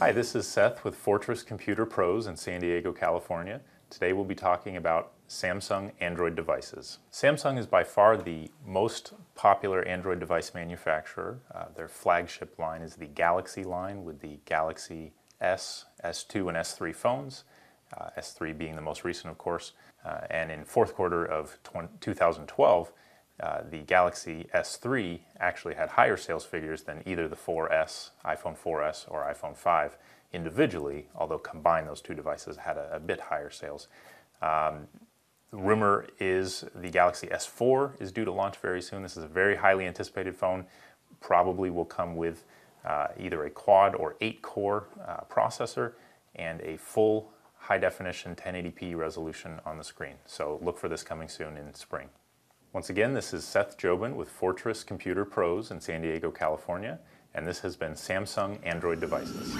Hi, this is Seth with Fortress Computer Pros in San Diego, California. Today we'll be talking about Samsung Android devices. Samsung is by far the most popular Android device manufacturer. Uh, their flagship line is the Galaxy line with the Galaxy S, S2, and S3 phones, uh, S3 being the most recent, of course. Uh, and in fourth quarter of 2012, uh, the Galaxy S3 actually had higher sales figures than either the 4S, iPhone 4S, or iPhone 5 individually, although combined those two devices had a, a bit higher sales. Um, rumor is the Galaxy S4 is due to launch very soon. This is a very highly anticipated phone. Probably will come with uh, either a quad or eight core uh, processor and a full high definition 1080p resolution on the screen. So look for this coming soon in spring. Once again, this is Seth Jobin with Fortress Computer Pros in San Diego, California, and this has been Samsung Android Devices.